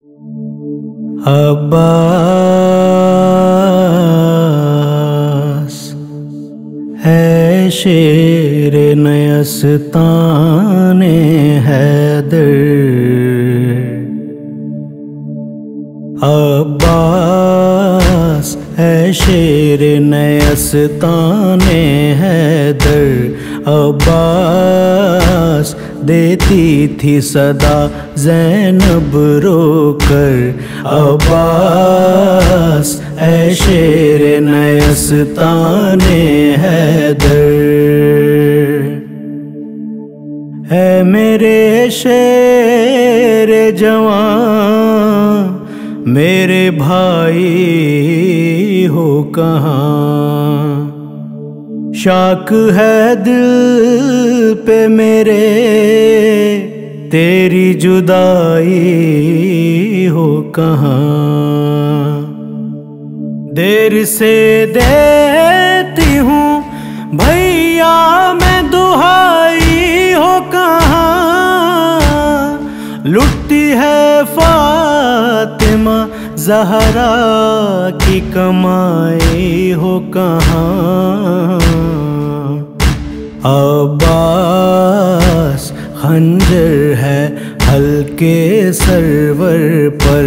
अब्बास है शेर नयस्ताने हैदर। अब्बास है शेर नयस्ताने हैदर। अब्बास देती थी सदा जैनब रोकर। अब्बास, ऐ शेर नयस्ताने हैदर। है मेरे शेर जवान, मेरे भाई हो कहाँ? शाक है दिल पे मेरे, तेरी जुदाई हो कहाँ? देर से देती हूँ, भैया मैं दुहाई हो कहाँ? लुटती है फातिमा जहरा की कमाई हो कहाँ? अब्बास खंजर है हल्के सरवर पर।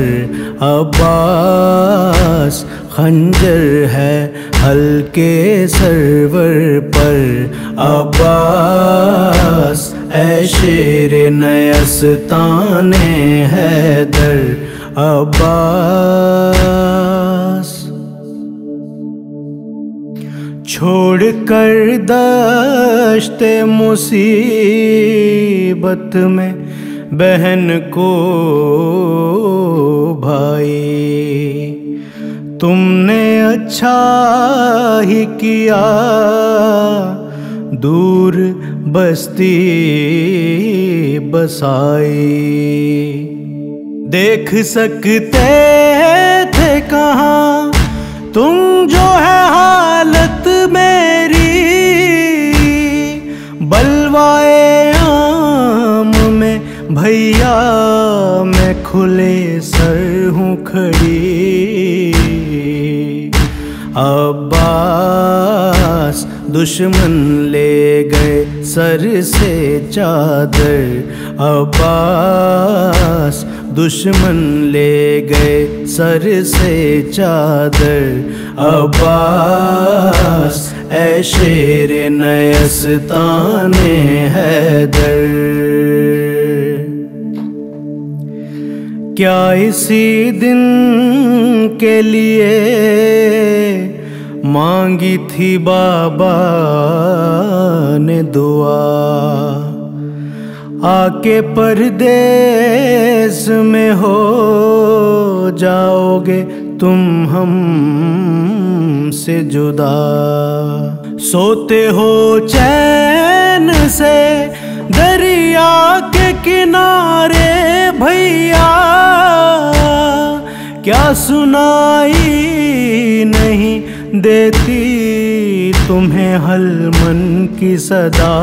अब्बास खंजर है हल्के सरवर पर। अब्बास, ऐ शेर नयस्ताने हैदर। अब्बास। छोड़ कर दश्ते मुसीबत में बहन को भाई। तुमने अच्छा ही किया, दूर बस्ती बसाई। देख सकते थे कहाँ? तुम जो है हालत मेरी, बलवाए आम में, भैया मैं खुले सर हूँ खड़ी। अब्बास दुश्मन ले गए सर से चादर। अब्बास दुश्मन ले गए सर से चादर। अब्बास, ऐ शेर नयस्ताने हैदर। क्या इसी दिन के लिए मांगी थी बाबा ने दुआ? आके परदेस में हो जाओगे तुम हम से जुदा। सोते हो चैन से दरिया के किनारे, भैया। क्या सुनाई नहीं देती तुम्हें हल मन की सदा।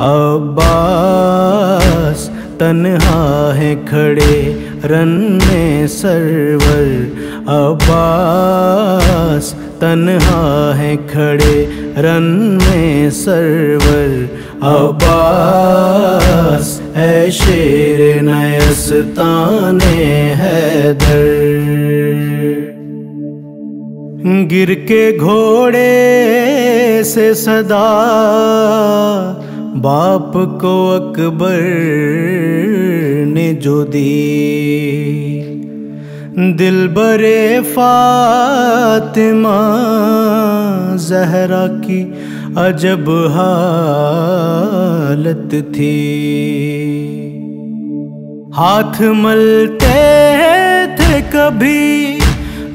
अब्बास तन्हा है खड़े रन में सरवर। अब्बास तन्हा है खड़े रन में सरवर। अब्बास है शेर नयस्ताने हैदर। गिर के घोड़े से सदा बाप को अकबर ने जो दी। दिल बरे फातिमा, जहरा की अजब हालत थी। हाथ मलते थे कभी,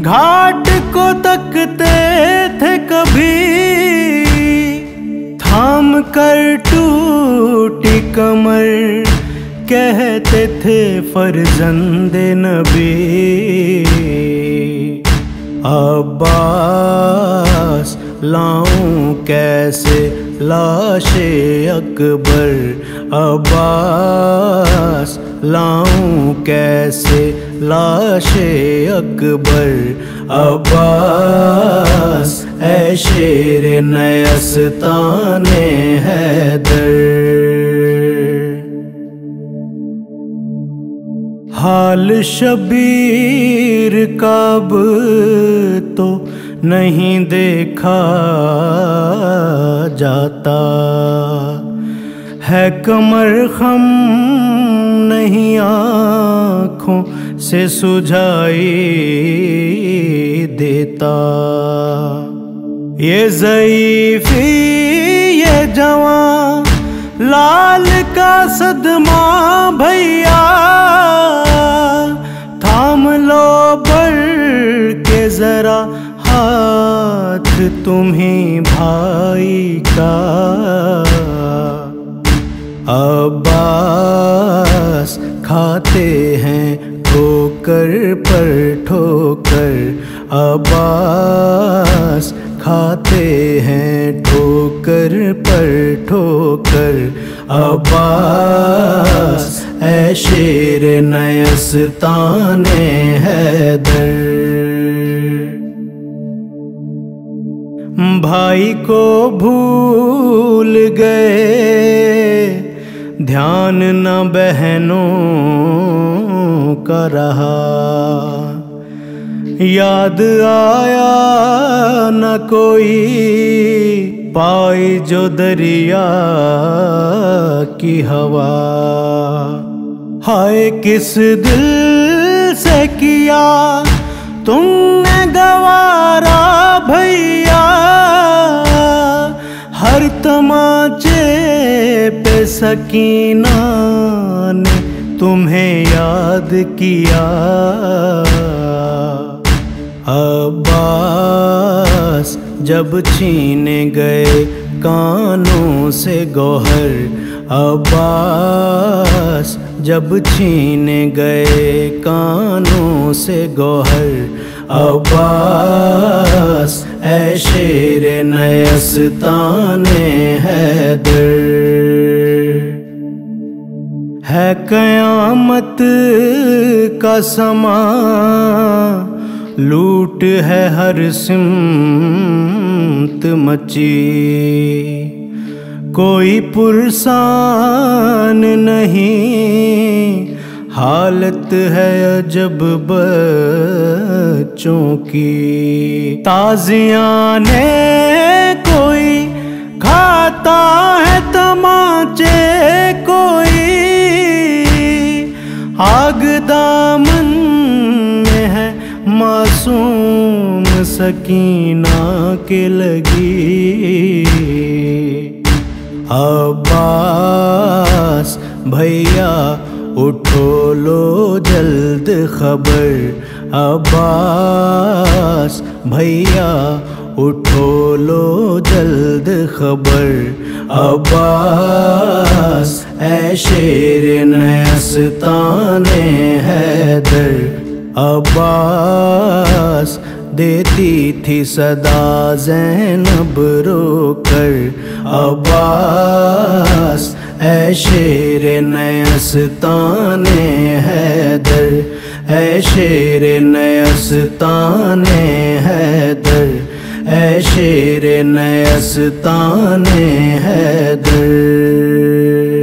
घाट को तकते थे कभी थाम कर टूटी कमर, कहते थे फरजंद नबी। अब्बास, लाऊं कैसे लाशे अकबर? अब्बास, लाऊं कैसे लाशे अकबर? अब्बास ऐ शेर नयस्ताने हैदर। हाल शबीर कब तो नहीं देखा जाता। है कमर खम नहीं आँखों से सुझाई देता। ये ज़ईफ़ी ये जवान, लाल का सदमा भैया, थाम लो बढ़ के जरा हाथ तुम्ही भाई का। अब्बास खाते हैं ठोकर पर ठोकर अब्बास खाते हैं ठोकर पर ठोकर। अब्बास, ऐ शेर नयस्ताने हैदर। भाई को भूल गए, ध्यान न बहनों का रहा। याद आया न कोई पाई जो दरिया की हवा। हाय, किस दिल से किया तुमने गवारा भैया? हर तमाचे पे सकीना ने तुम्हें याद किया। अब्बास जब छीने गए कानों से गौहर। अब्बास जब छीने गए कानों से गौहर। अब्बास, ऐ शेर नयस्ताने हैदर। है कयामत का समा लूट है हर सिमत मची। कोई पुरसान नहीं, हालत है अजब बच्चों की। ताजियाँ ने कोई खाता है तमाचे सकीना के लगी। अब्बास भैया, उठो लो जल्द खबर। अब्बास भैया, उठो लो जल्द खबर। अब्बास, ऐ शेर नयस्ताने हैदर। अब्बास देती थी सदा जैनब रोकर। अब्बास, ऐ शेर नयस्ताने हैदर। ऐ शेर नयस्ताने हैदर। ऐ शेर नयस्ताने हैदर।